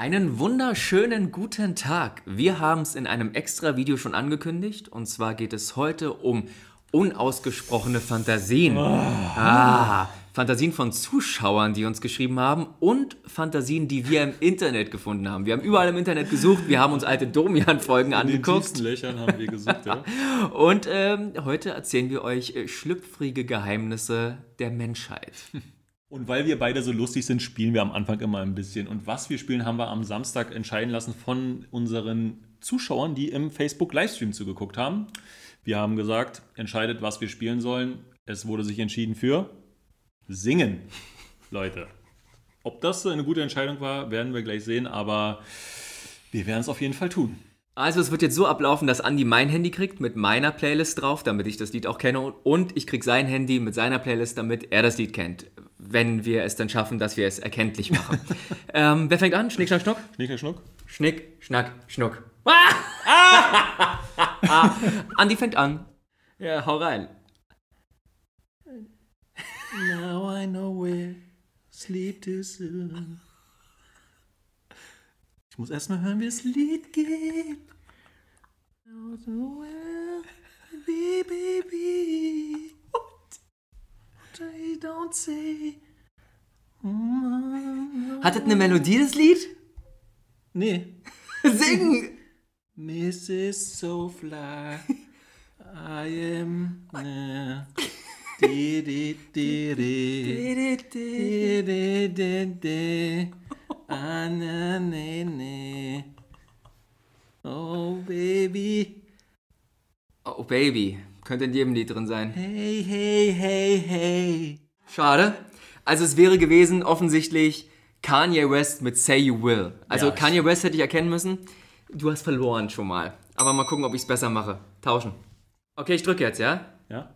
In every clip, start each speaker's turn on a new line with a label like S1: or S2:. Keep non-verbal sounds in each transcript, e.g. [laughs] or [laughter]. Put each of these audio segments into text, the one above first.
S1: Einen wunderschönen guten Tag. Wir haben es in einem extra Video schon angekündigt. Und zwar geht es heute um unausgesprochene Fantasien. Ah, Fantasien von Zuschauern, die uns geschrieben haben und Fantasien, die wir im Internet gefunden haben. Wir haben überall im Internet gesucht, wir haben uns alte Domian-Folgen
S2: In
S1: angeguckt.
S2: tiefsten Löchern haben wir gesucht, ja. [laughs]
S1: Und ähm, heute erzählen wir euch schlüpfrige Geheimnisse der Menschheit.
S2: Und weil wir beide so lustig sind, spielen wir am Anfang immer ein bisschen. Und was wir spielen, haben wir am Samstag entscheiden lassen von unseren Zuschauern, die im Facebook-Livestream zugeguckt haben. Wir haben gesagt, entscheidet, was wir spielen sollen. Es wurde sich entschieden für Singen, Leute. Ob das eine gute Entscheidung war, werden wir gleich sehen, aber wir werden es auf jeden Fall tun.
S1: Also es wird jetzt so ablaufen, dass Andi mein Handy kriegt mit meiner Playlist drauf, damit ich das Lied auch kenne. Und ich krieg sein Handy mit seiner Playlist, damit er das Lied kennt. Wenn wir es dann schaffen, dass wir es erkenntlich machen. [laughs] ähm, wer fängt an? Schnick, schnack, schnuck?
S2: Schnicker, Schnuck?
S1: Schnick, schnack, schnuck. [laughs] Ah! Andi fängt an. Ja, hau rein.
S2: Now I know where sleep too soon. Ich muss erstmal hören, wie das Lied geht. Now I know where be, baby. I don't say.
S1: Hat das eine Melodie, das Lied?
S2: Nee. [laughs]
S1: Sing!
S2: Mrs. Soulfly, I am. Di, di, di, di. Di, di, di, di. Na, ne, ne. Oh, baby.
S1: Oh, Baby. Könnte in jedem Lied drin sein.
S2: Hey, hey, hey, hey.
S1: Schade. Also es wäre gewesen offensichtlich Kanye West mit Say You Will. Also
S2: Ja.
S1: Kanye West hätte ich erkennen müssen. Du hast verloren schon mal. Aber mal gucken, ob ich es besser mache. Tauschen. Okay, ich drücke jetzt, ja?
S2: Ja?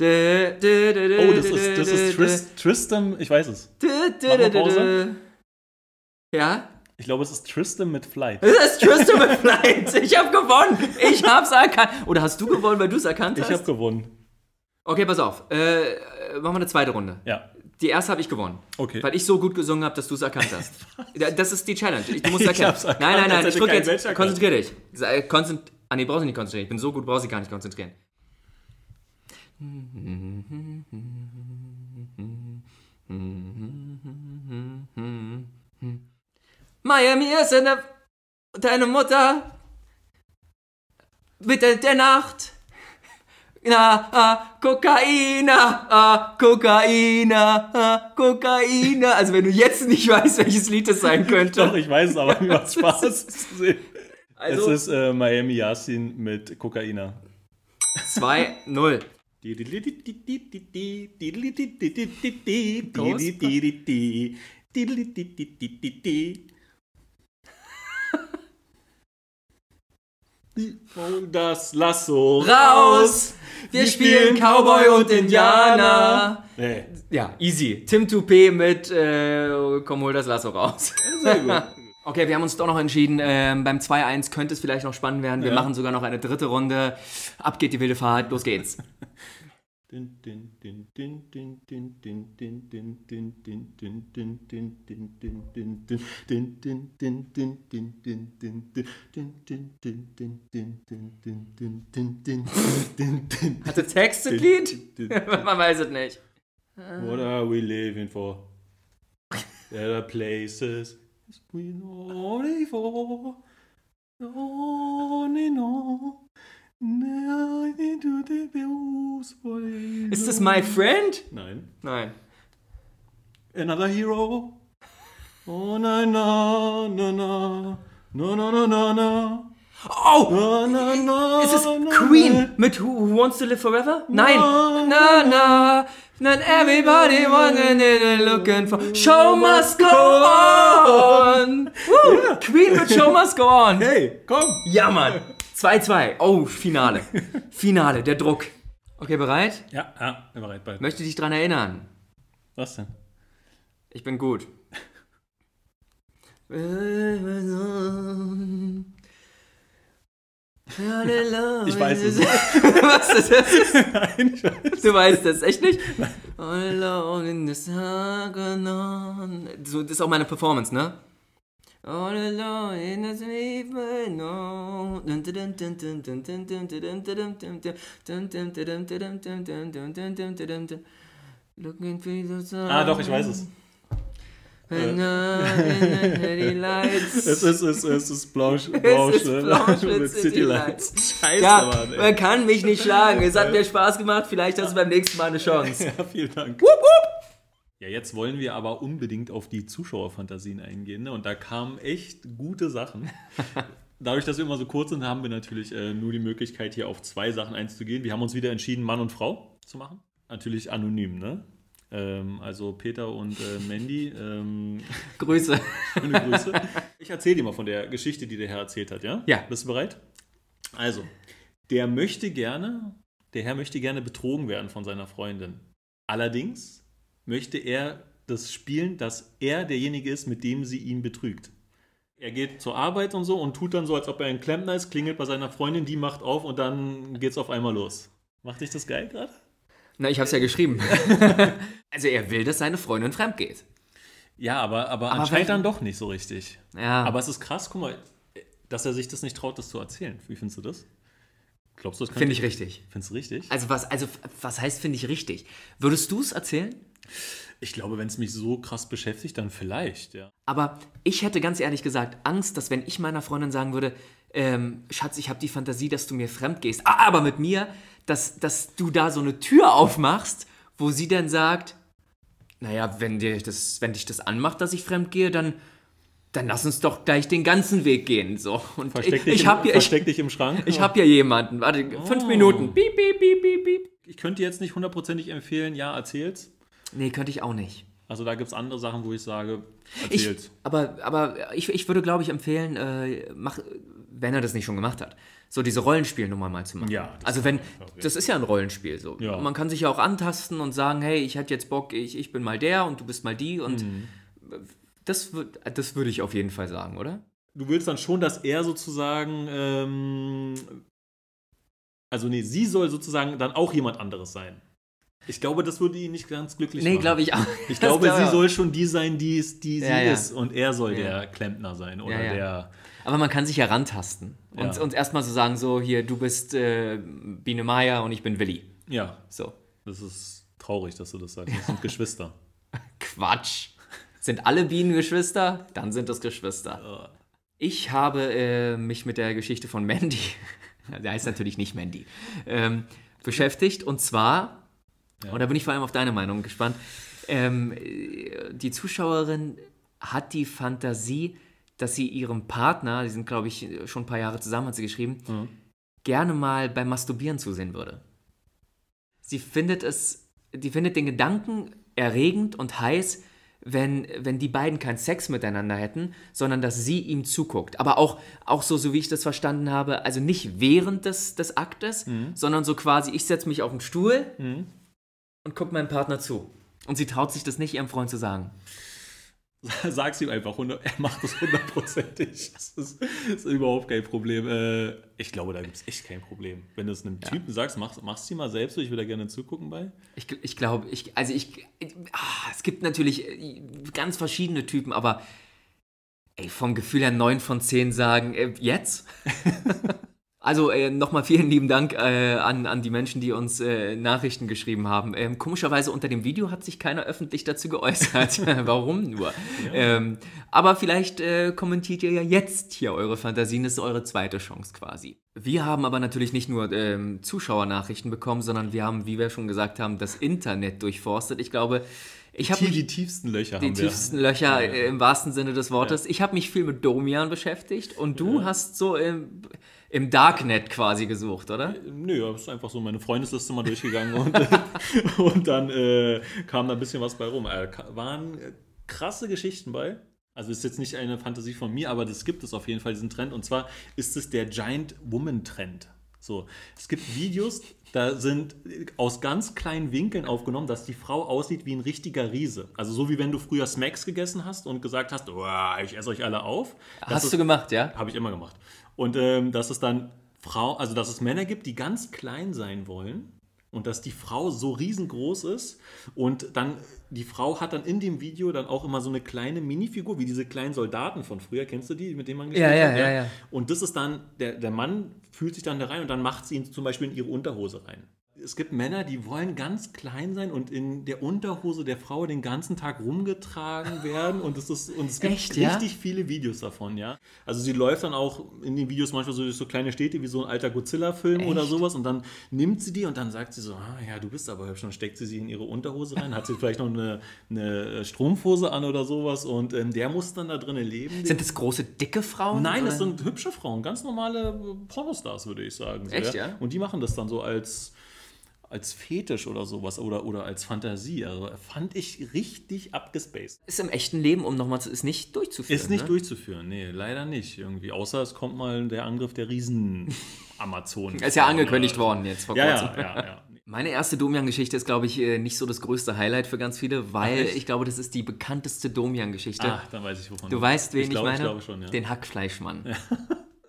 S2: Oh, das ist, das ist Tris, Tristan, ich weiß es. mal Pause.
S1: Ja?
S2: Ich glaube, es ist Tristan mit Flight.
S1: Das ist Tristan mit Flight. Ich habe gewonnen. Ich hab's erkannt. Oder hast du gewonnen, weil du es erkannt
S2: Ich
S1: hast?
S2: habe gewonnen.
S1: okay, pass auf. Äh, machen wir eine zweite Runde.
S2: Ja.
S1: Die erste habe ich gewonnen.
S2: Okay.
S1: Weil ich so gut gesungen habe, dass du es erkannt hast. [laughs] Das ist die Challenge. Du musst
S2: Ich
S1: erkennen.
S2: erkannt,
S1: nein, nein, nein. Ich drücke jetzt.
S2: Mensch.
S1: Konzentrier dich. Sei- Konzent ah, nee, brauchst du nicht konzentrieren. Ich bin so gut, brauchst du dich gar nicht konzentrieren. Miami ist eine, deine Mutter. Bitte der Nacht. Na, ah, Kokaina, ah, Kokaina, ah, Kokaina. Also wenn du jetzt nicht weißt, welches Lied es sein könnte.
S2: Doch, ich weiß es, aber mir macht [laughs] Spaß es zu sehen.
S1: Also
S2: es ist äh, Miami Yasin mit Kokaina.
S1: 2-0. [laughs]
S2: das Lasso
S1: Raus! Wir spielen Cowboy und Indianer.
S2: Nee,
S1: Ja, easy. Tim Toupé mit äh, Komm, hol das Lasso raus.
S2: sehr gut. [laughs]
S1: Okay, wir haben uns doch noch entschieden, ähm, beim 2-1 könnte es vielleicht noch spannend werden. Wir
S2: Ja.
S1: machen sogar noch eine dritte Runde. Ab geht die wilde Fahrt, los geht's. [laughs] Hatte Text das Lied? Man weiß es nicht.
S2: What are we living for? There are places we only for. Only know.
S1: Ist das My Friend?
S2: Nein.
S1: Nein.
S2: Another hero. Oh na na na na. No no no no no.
S1: Oh!
S2: Na na na.
S1: Ist es
S2: na,
S1: Queen mit Who, Who Wants to Live Forever? Nein! Na, na, not everybody wanted looking for. Show must go on! Woo. Queen mit Show must go on!
S2: Hey, komm.
S1: Ja, Mann! 2-2. Oh, Finale. [laughs] Finale, der Druck. Okay, bereit?
S2: Ja, ja, bin bereit bald.
S1: Möchte dich dran erinnern.
S2: Was denn?
S1: Ich bin gut.
S2: Ich weiß es. [laughs]
S1: Was ist das? [laughs]
S2: Nein, ich weiß.
S1: Du weißt das echt nicht? Alone in the Saganon. So, das ist auch meine Performance, ne? All alone in the sleep, no. Looking through the sun.
S2: Ah, doch, ich weiß es.
S1: Lights.
S2: Es ist, es ist, es ist Blanche, Blanche,
S1: ist Blanche
S2: mit
S1: mit
S2: City
S1: City
S2: Lights. Scheiße,
S1: Ja,
S2: Mann,
S1: man kann mich nicht schlagen. Es hat mir Spaß gemacht. Vielleicht hast du beim nächsten Mal eine Chance.
S2: Ja, vielen Dank. Ja, jetzt wollen wir aber unbedingt auf die Zuschauerfantasien eingehen. Ne? Und da kamen echt gute Sachen. [laughs] Dadurch, dass wir immer so kurz sind, haben wir natürlich äh, nur die Möglichkeit, hier auf zwei Sachen einzugehen. Wir haben uns wieder entschieden, Mann und Frau zu machen. Natürlich anonym, ne? Ähm, also Peter und äh, Mandy, ähm, [laughs]
S1: Grüße.
S2: schöne Grüße. Ich erzähle dir mal von der Geschichte, die der Herr erzählt hat, ja?
S1: Ja.
S2: Bist du bereit? Also, der möchte gerne, der Herr möchte gerne betrogen werden von seiner Freundin. Allerdings möchte er das spielen, dass er derjenige ist, mit dem sie ihn betrügt. Er geht zur Arbeit und so und tut dann so, als ob er ein Klempner ist, klingelt bei seiner Freundin, die macht auf und dann geht's auf einmal los. Macht dich das geil gerade?
S1: Na, ich hab's ja geschrieben. [laughs] also er will, dass seine Freundin fremd geht.
S2: Ja, aber, aber,
S1: Aber
S2: anscheinend dann doch nicht so richtig.
S1: Ja.
S2: Aber es ist krass, guck mal, dass er sich das nicht traut, das zu erzählen. Wie findest du das? Glaubst du, das
S1: Finde ich richtig.
S2: Findest du richtig?
S1: Also was, also was heißt, finde ich richtig? Würdest du es erzählen?
S2: Ich glaube, wenn es mich so krass beschäftigt, dann vielleicht, ja.
S1: Aber ich hätte ganz ehrlich gesagt Angst, dass wenn ich meiner Freundin sagen würde, ähm, Schatz, ich habe die Fantasie, dass du mir fremd gehst, aber mit mir, dass, dass du da so eine Tür aufmachst, wo sie dann sagt, naja, wenn, dir das, wenn dich das anmacht, dass ich fremd gehe, dann, dann lass uns doch gleich den ganzen Weg gehen. So. Und
S2: Versteck
S1: ich,
S2: dich,
S1: ich
S2: im,
S1: habe hier, ich,
S2: versteck dich im Schrank.
S1: ich hab hier jemanden. Warte, fünf
S2: Oh.
S1: Minuten. Piep, piep, piep, piep, piep.
S2: ich könnte jetzt nicht hundertprozentig empfehlen, ja, erzähl's.
S1: Nee, könnte ich auch nicht.
S2: Also da gibt es andere Sachen, wo ich sage,
S1: Ich,
S2: erzähl's.
S1: aber aber ich, ich würde, glaube ich, empfehlen, äh, mach, wenn er das nicht schon gemacht hat, so diese Rollenspielnummer mal zu machen.
S2: Ja, das
S1: Also wenn, das ist ja ein Rollenspiel so.
S2: Ja.
S1: Man kann sich ja auch antasten und sagen, hey, ich hätte jetzt Bock, ich, ich bin mal der und du bist mal die und
S2: Mhm.
S1: das, das würde ich auf jeden Fall sagen, oder?
S2: du willst dann schon, dass er sozusagen, ähm, also nee, sie soll sozusagen dann auch jemand anderes sein. Ich glaube, das würde ihn nicht ganz glücklich
S1: Nee,
S2: machen.
S1: glaube ich auch.
S2: Ich
S1: Das
S2: glaube,
S1: glaub
S2: sie
S1: auch.
S2: soll schon die sein, die, es, die sie
S1: Ja, ja.
S2: ist. Und er soll
S1: Ja.
S2: der Klempner sein oder der.
S1: Aber man kann sich ja rantasten und, und erstmal so sagen, so hier, du bist äh, Biene Maya und ich bin Willi.
S2: Ja,
S1: So.
S2: das ist traurig, dass du das sagst. Das sind [laughs] Geschwister.
S1: Quatsch. Sind alle Bienen Geschwister? Dann sind das Geschwister. Ich habe äh, mich mit der Geschichte von Mandy, [laughs] der heißt natürlich nicht Mandy, ähm, beschäftigt. Und zwar, und da bin ich vor allem auf deine Meinung gespannt, ähm, äh, die Zuschauerin hat die Fantasie, dass sie ihrem Partner, die sind glaube ich schon ein paar Jahre zusammen, hat sie geschrieben, gerne mal beim Masturbieren zusehen würde. Sie findet es, die findet den Gedanken erregend und heiß, wenn, wenn die beiden keinen Sex miteinander hätten, sondern dass sie ihm zuguckt. Aber auch, auch so, so wie ich das verstanden habe, also nicht während des, des Aktes, sondern so quasi, ich setze mich auf den Stuhl und gucke meinem Partner zu. Und sie traut sich das nicht ihrem Freund zu sagen. [laughs]
S2: Sag's ihm einfach, 100 er macht das hundertprozentig. Das ist, ist überhaupt kein Problem. Äh, ich glaube, da gibt es echt kein Problem. Wenn du es einem Typen sagst, machst, machst du mal selbst, ich würde da gerne zugucken bei.
S1: Ich, ich glaube, ich, also ich, ah, es gibt natürlich äh, ganz verschiedene Typen, aber ey, vom Gefühl her 9 von 10 sagen, äh, jetzt? [laughs] also äh, nochmal vielen lieben Dank äh, an, an die Menschen, die uns äh, Nachrichten geschrieben haben. Ähm, komischerweise unter dem Video hat sich keiner öffentlich dazu geäußert. [laughs] [laughs] Warum nur? Ähm, aber vielleicht äh, kommentiert ihr ja jetzt hier eure Fantasien, das ist eure zweite Chance quasi. Wir haben aber natürlich nicht nur ähm, Zuschauernachrichten bekommen, sondern wir haben, wie wir schon gesagt haben, das Internet durchforstet. Ich glaube, ich habe
S2: Die, tiefsten Löcher
S1: die
S2: haben wir.
S1: tiefsten Löcher äh, im wahrsten Sinne des Wortes. Ich habe mich viel mit Domian beschäftigt und du hast so im, Darknet quasi gesucht, oder?
S2: Nö, das ist einfach so meine Freundesliste mal durchgegangen und, [laughs] und dann äh, kam da ein bisschen was bei rum. Äh, waren äh, krasse Geschichten bei. Also ist jetzt nicht eine Fantasie von mir, aber das gibt es auf jeden Fall, diesen Trend. Und zwar ist es der Giant Woman Trend. So, es gibt Videos, da sind aus ganz kleinen Winkeln aufgenommen, dass die Frau aussieht wie ein richtiger Riese. Also so wie wenn du früher Smacks gegessen hast und gesagt hast, oh, ich esse euch alle auf.
S1: Hast ist, du gemacht, ja?
S2: Habe ich immer gemacht. Und ähm, dass es dann Frau, also dass es Männer gibt, die ganz klein sein wollen und dass die Frau so riesengroß ist und dann die Frau hat dann in dem Video dann auch immer so eine kleine Minifigur, wie diese kleinen Soldaten von früher, kennst du die, mit denen man
S1: gespielt ja, ja, hat? Ja, ja, ja.
S2: Und das ist dann, der, der Mann fühlt sich dann da rein und dann macht sie ihn zum Beispiel in ihre Unterhose rein es gibt Männer, die wollen ganz klein sein und in der Unterhose der Frau den ganzen Tag rumgetragen werden. Und es, ist, und es gibt Echt, richtig ja? viele Videos davon, ja. Also sie läuft dann auch in den Videos manchmal so durch so kleine Städte wie so ein alter Godzilla-Film oder sowas. Und dann nimmt sie die und dann sagt sie so, ah, ja, du bist aber hübsch. Dann steckt sie sie in ihre Unterhose rein, hat sie vielleicht noch eine, eine Strumpfhose an oder sowas. Und ähm, der muss dann da drinnen leben.
S1: Sind das große, dicke Frauen?
S2: Nein, das sind hübsche Frauen, ganz normale Pornostars, würde ich sagen.
S1: Echt, ja?
S2: Und die machen das dann so als als Fetisch oder sowas oder, oder als Fantasie. Also fand ich richtig abgespaced.
S1: Ist im echten Leben, um nochmal zu, ist nicht durchzuführen.
S2: Ist nicht ne? durchzuführen, nee, leider nicht irgendwie. Außer es kommt mal der Angriff der Riesen-Amazonen. [laughs]
S1: ist ja angekündigt oder, worden jetzt
S2: vor ja, kurzem. Ja, ja, ja. [laughs]
S1: Meine erste Domian-Geschichte ist, glaube ich, äh, nicht so das größte Highlight für ganz viele, weil Ach, ich glaube, das ist die bekannteste Domian-Geschichte.
S2: Ach, dann weiß ich, wovon
S1: du weißt, wen ich, glaub, ich meine?
S2: Ich glaube schon, ja.
S1: Den Hackfleischmann. Ja.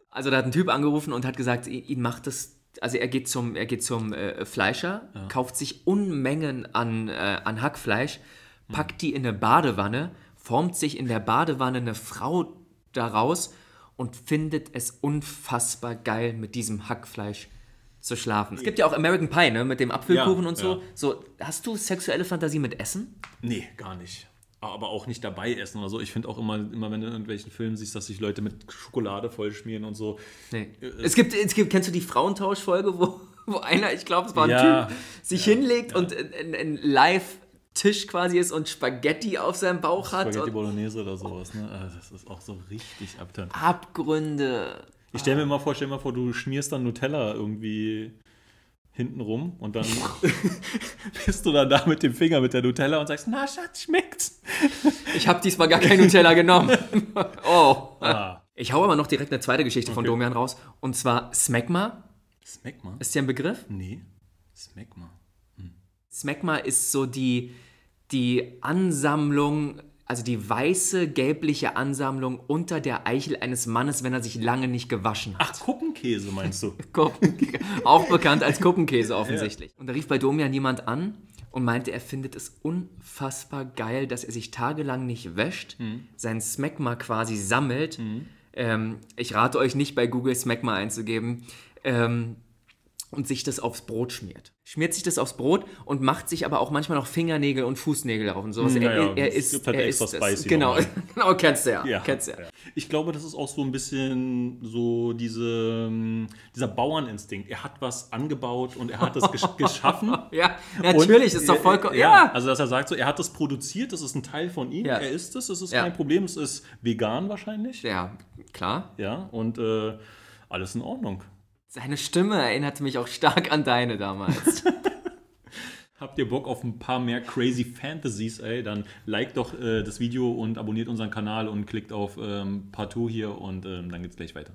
S1: Also da hat ein Typ angerufen und hat gesagt, ihn macht das also er geht zum, er geht zum äh, Fleischer, ja. kauft sich Unmengen an, äh, an Hackfleisch, packt die in eine Badewanne, formt sich in der Badewanne eine Frau daraus und findet es unfassbar geil, mit diesem Hackfleisch zu schlafen. Es gibt ja auch American Pie, ne, mit dem Apfelkuchen ja, und so. Ja. So, hast du sexuelle Fantasie mit Essen?
S2: Nee, gar nicht aber auch nicht dabei essen oder so. Ich finde auch immer, immer, wenn du in irgendwelchen Filmen siehst, dass sich Leute mit Schokolade vollschmieren und so.
S1: Nee. Äh, es, gibt, es gibt, kennst du die Frauentauschfolge, wo, [laughs] wo einer, ich glaube, es war ein ja, Typ, sich ja, hinlegt ja. und ein live Tisch quasi ist und Spaghetti auf seinem Bauch hat.
S2: Spaghetti Bolognese oder sowas, ne? Also das ist auch so richtig abturnt.
S1: Abgründe.
S2: Ich stelle mir mal vor, stell mir vor, du schmierst dann Nutella irgendwie hinten rum und dann [laughs] bist du dann da mit dem Finger mit der Nutella und sagst, na Schatz, schmeckt's?
S1: Ich habe diesmal gar kein Nutella genommen. [laughs] oh. Ah. Ich hau aber noch direkt eine zweite Geschichte okay. von Domian raus und zwar Smegma.
S2: Smegma?
S1: Ist dir ein Begriff?
S2: Nee. Smegma.
S1: Hm. Smegma ist so die, die Ansammlung also die weiße, gelbliche Ansammlung unter der Eichel eines Mannes, wenn er sich lange nicht gewaschen
S2: hat. Ach, Kuppenkäse meinst du? [laughs]
S1: auch bekannt als Kuppenkäse offensichtlich. Ja. Und da rief bei Domian jemand an und meinte, er findet es unfassbar geil, dass er sich tagelang nicht wäscht, mhm. sein Smegma quasi sammelt. Mhm. Ähm, ich rate euch nicht bei Google Smegma einzugeben. Ähm, und sich das aufs Brot schmiert. Schmiert sich das aufs Brot und macht sich aber auch manchmal noch Fingernägel und Fußnägel darauf und sowas.
S2: Ja, er,
S1: er, er
S2: ist, halt er ist
S1: spicy genau, [laughs] genau, kennst du ja.
S2: ja,
S1: kennst du
S2: ja. Ich glaube, das ist auch so ein bisschen so diese, dieser Bauerninstinkt. Er hat was angebaut und er hat es gesch [laughs] geschaffen.
S1: ja, natürlich, und, ist doch vollkommen. Ja,
S2: ja, also dass er sagt so, er hat das produziert, das ist ein Teil von ihm, er isst es, das ist kein Problem, es ist vegan wahrscheinlich.
S1: Ja, klar.
S2: Ja, und äh, alles in Ordnung.
S1: Seine Stimme erinnerte mich auch stark an deine damals. [laughs]
S2: Habt ihr Bock auf ein paar mehr crazy Fantasies, ey, dann liked doch äh, das Video und abonniert unseren Kanal und klickt auf ähm, Part 2 hier und ähm, dann geht's gleich weiter.